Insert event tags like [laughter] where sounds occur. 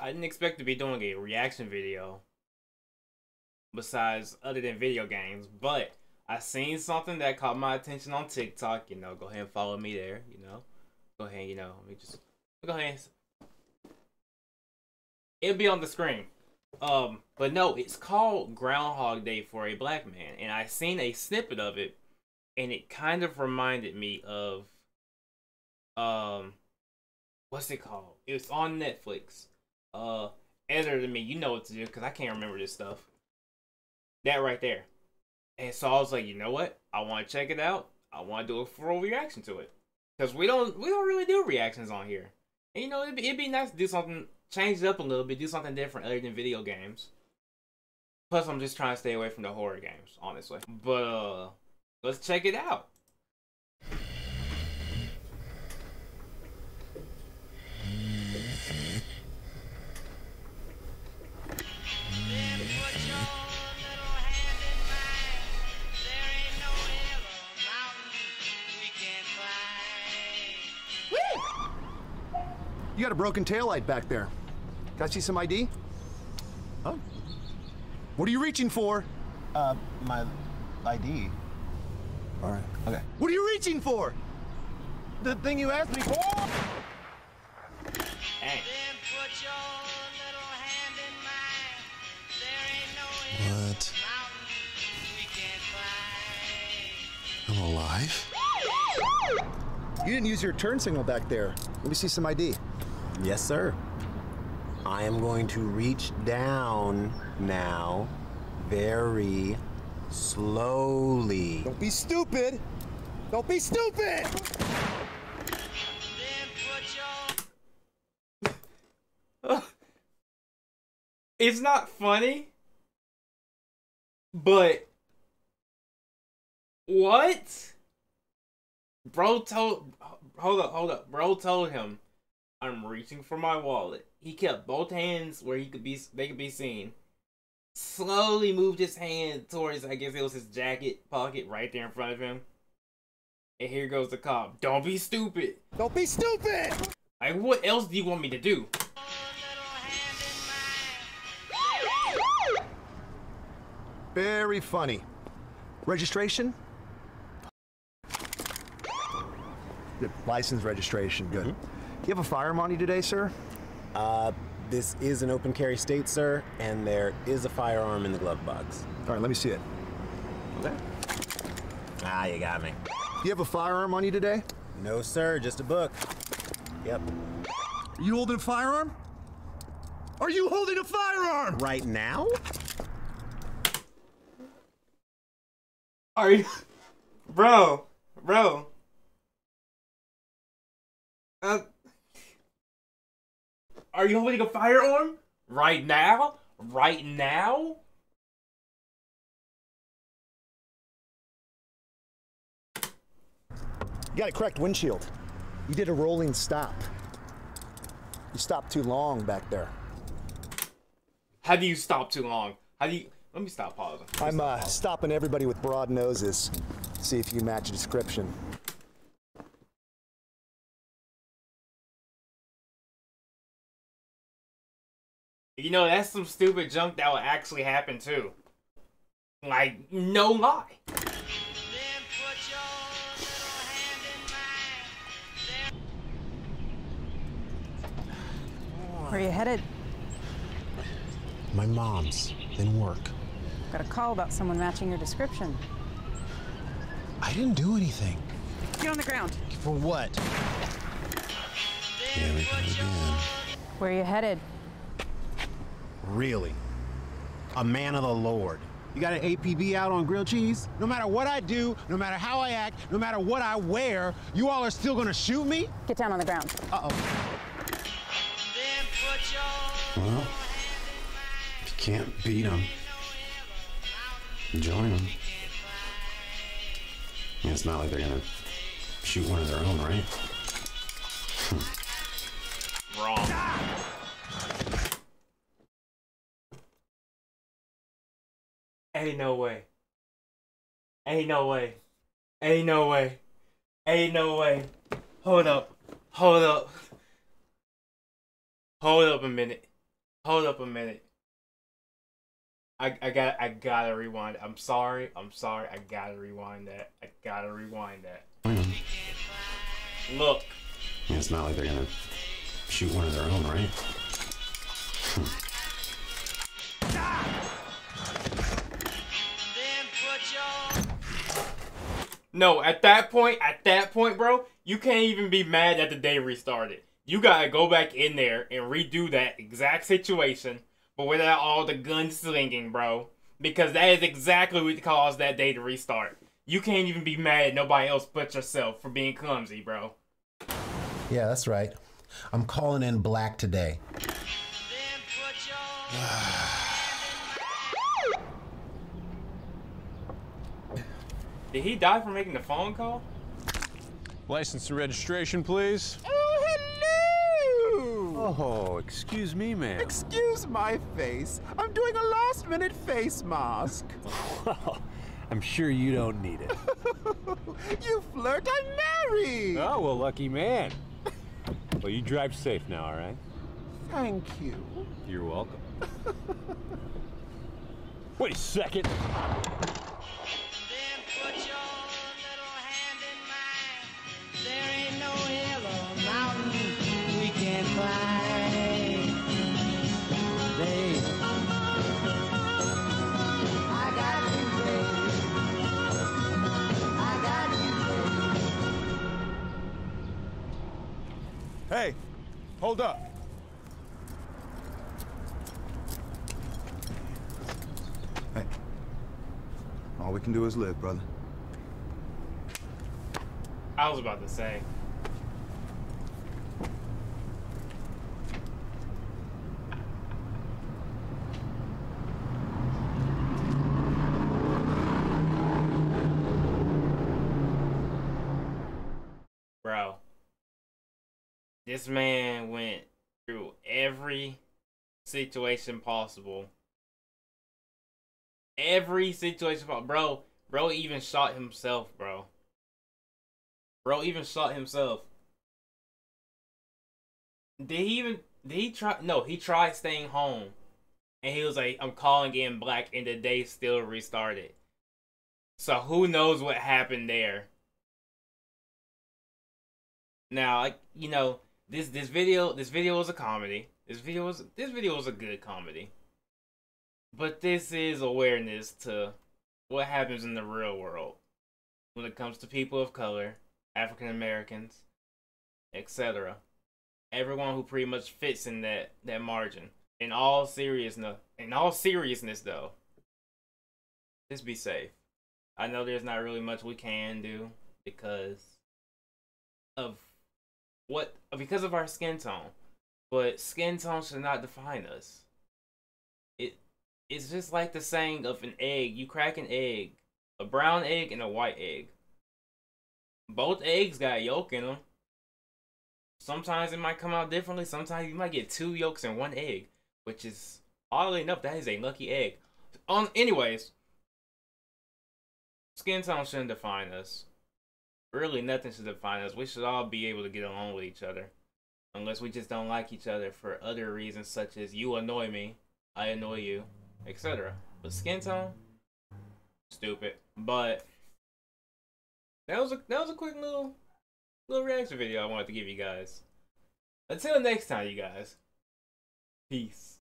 I didn't expect to be doing a reaction video besides other than video games, but I seen something that caught my attention on TikTok. You know, go ahead and follow me there. You know, go ahead. You know, let me just go ahead. It'll be on the screen. Um, but no, it's called Groundhog Day for a Black Man, and I seen a snippet of it, and it kind of reminded me of, um, what's it called? It's on Netflix. Uh, editor than me, you know what to do because I can't remember this stuff. That right there. And so I was like, you know what? I want to check it out. I want to do a full reaction to it because we don't we don't really do reactions on here. And you know, it'd be, it'd be nice to do something, change it up a little bit, do something different other than video games. Plus, I'm just trying to stay away from the horror games, honestly. But uh, let's check it out. You got a broken taillight back there. Can I see some ID? Oh. What are you reaching for? Uh, my ID. All right. Okay. What are you reaching for? The thing you asked me for? Hey. What? I'm alive? You didn't use your turn signal back there. Let me see some ID. Yes, sir. I am going to reach down now very slowly. Don't be stupid. Don't be stupid. it's not funny, but what? Bro told, hold up, hold up. Bro told him, "I'm reaching for my wallet." He kept both hands where he could be, they could be seen. Slowly moved his hand towards, I guess it was his jacket pocket right there in front of him. And here goes the cop. Don't be stupid. Don't be stupid. Like, what else do you want me to do? Very funny. Registration? The license registration, good. Mm-hmm. You have a firearm on you today, sir? Uh, this is an open carry state, sir, and there is a firearm in the glove box. All right, let me see it. Okay. Ah, you got me. You have a firearm on you today? No, sir, just a book. Yep. Are you holding a firearm? Are you holding a firearm? Right now? Are you, bro, bro? Uh, are you holding a firearm right now? Right now? You got a correct windshield. You did a rolling stop. You stopped too long back there. How do you stop too long? How do you? Let me stop pausing. Let me I'm stop uh, pausing. stopping everybody with broad noses. See if you match a description. You know that's some stupid junk that will actually happen too. Like no lie. Where are you headed? My mom's, then work. Got a call about someone matching your description. I didn't do anything. Get on the ground. For what? Here we go again. Where are you headed? Really? A man of the Lord. You got an APB out on grilled cheese? No matter what I do, no matter how I act, no matter what I wear, you all are still gonna shoot me? Get down on the ground. Uh-oh. Well, if you can't beat them, join them. Yeah, it's not like they're gonna shoot one of their own, right? [laughs] Wrong. Ain't no way. Ain't no way. Ain't no way. Ain't no way. Hold up. Hold up. Hold up a minute. hold up a minute. I I got I gotta rewind. I'm sorry. I'm sorry. I gotta rewind that. I gotta rewind that. Look, it's not like they're gonna shoot one of their own, right? Hmm. No. At that point, at that point, bro, you can't even be mad that the day restarted. You gotta go back in there and redo that exact situation, but without all the gunslinging, bro. Because that is exactly what caused that day to restart. You can't even be mad at nobody else but yourself for being clumsy, bro. Yeah, that's right. I'm calling in black today. Did he die for making the phone call? License and registration, please. Oh, hello! Oh, excuse me, ma'am. Excuse my face. I'm doing a last minute face mask. [laughs] Well, I'm sure you don't need it. [laughs] you flirt, I'm married. oh, well, lucky man. Well, you drive safe now, all right? Thank you. You're welcome. Wait a second. Hey, hold up. Hey, all we can do is live, brother. I was about to say. Bro, this man went through every situation possible. Every situation, po- bro. Bro even shot himself, bro. Bro even shot himself. Did he even did he try no, he tried staying home. And he was like, I'm calling in black and the day still restarted. So who knows what happened there. Now, you know, this this video this video was a comedy. This video was this video was a good comedy. But this is awareness to what happens in the real world when it comes to people of color, African Americans, etc. Everyone who pretty much fits in that that margin. In all seriousness, in all seriousness though, just be safe. I know there's not really much we can do because of what because of our skin tone. But skin tone should not define us. It it's just like the saying of an egg. You crack an egg, a brown egg and a white egg. Both eggs got yolk in them. Sometimes it might come out differently. Sometimes you might get two yolks in one egg, which is oddly enough that is a lucky egg. On anyways, skin tone shouldn't define us. Really, nothing should define us. We should all be able to get along with each other, unless we just don't like each other for other reasons, such as you annoy me, I annoy you, etc. But skin tone, stupid. But that was a that was a quick little little reaction video I wanted to give you guys. Until next time, you guys. Peace.